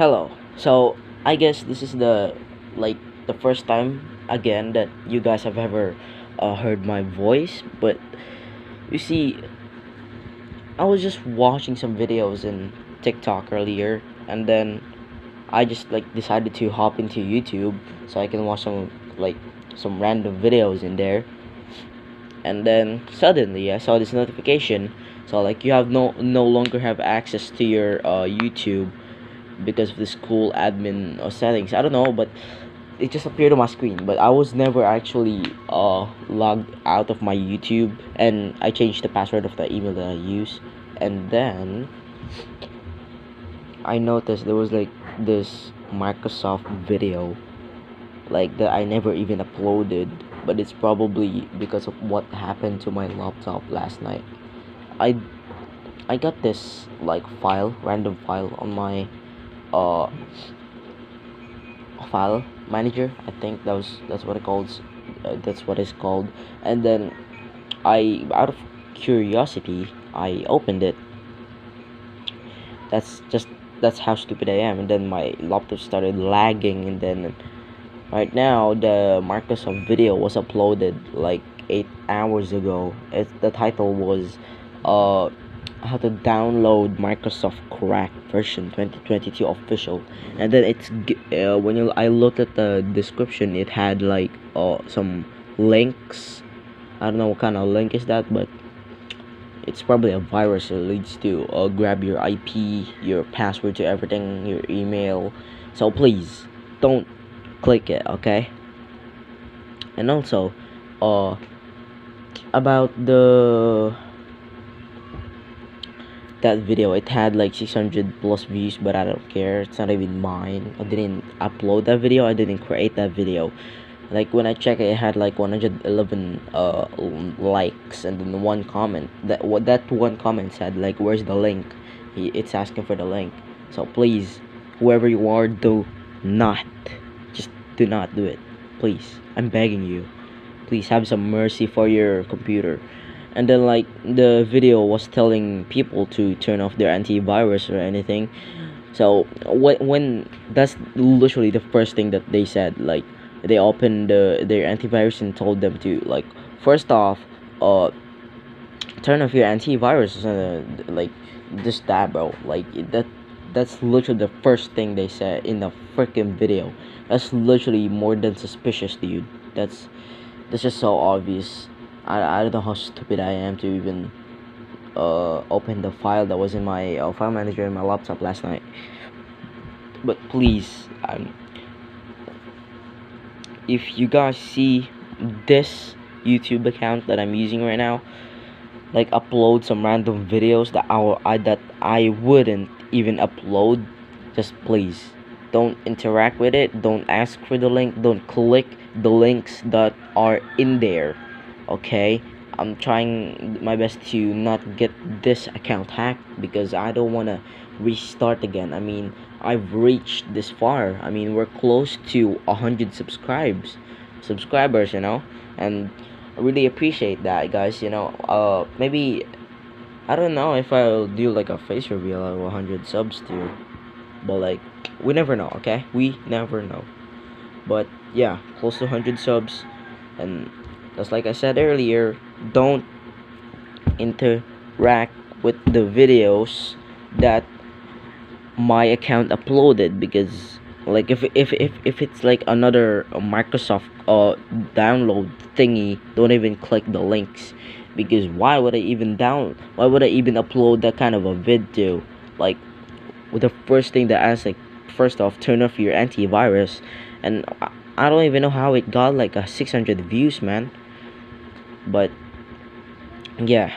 Hello. So I guess this is the like the first time again that you guys have ever uh, heard my voice, but you see, I was just watching some videos in TikTok earlier, and then I just like decided to hop into YouTube so I can watch some like some random videos in there, and then suddenly I saw this notification. So like you have no no longer have access to your uh, YouTube because of the school admin or settings. I don't know, but it just appeared on my screen. But I was never actually uh logged out of my YouTube, and I changed the password of the email that I use, and then I noticed there was like this Microsoft video, like that I never even uploaded. But it's probably because of what happened to my laptop last night. I I got this like file, random file on my uh file manager i think that was that's what it calls uh, that's what it's called. And then i out of curiosity i opened it. That's just that's how stupid i am. And then my laptop started lagging. And then right now the microsoft video was uploaded like eight hours ago. It the title was uh how to download Microsoft Crack version 2022 official. And then it's uh, when you I looked at the description it had like uh, some links. I don't know what kind of link is that but it's probably a virus. That leads to uh, grab your IP your password to everything your email. So please don't click it okay? And also uh about the that video it had like 600 plus views but i don't care. It's not even mine. I didn't upload that video. I didn't create that video. Like when i check it, had like 111 uh likes and then one comment. That what that one comment said like where's the link? It's asking for the link. So please whoever you are do not just do not do it. Please i'm begging you. Please have some mercy for your computer and then like the video was telling people to turn off their antivirus or anything. So when when that's literally the first thing that they said like they opened the, their antivirus and told them to like first off uh turn off your antivirus and uh, like just that bro. Like that that's literally the first thing they said in the freaking video. That's literally more than suspicious dude. That's that's just so obvious I, don't know how stupid I am to even uh, open the file that was in my uh, file manager in my laptop last night. But please, if you guys see this YouTube account that I'm using right now, like upload some random videos that I, I that I wouldn't even upload, just please don't interact with it. Don't ask for the link. Don't click the links that are in there okay? I'm trying my best to not get this account hacked because i don't want to restart again. I mean i've reached this far. I mean we're close to 100 subscribes subscribers you know? And I really appreciate that guys you know? Uh maybe i don't know if i'll do like a face reveal of 100 subs too but like we never know okay? We never know. But yeah close to 100 subs and just like I said earlier don't interact with the videos that my account uploaded because like if if if, if it's like another Microsoft uh download thingy don't even click the links. Because why would I even down why would I even upload that kind of a video? Like with the first thing that asks like first off turn off your antivirus. And I, I don't even know how it got like a 600 views man but yeah.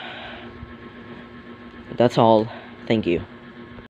That's all. Thank you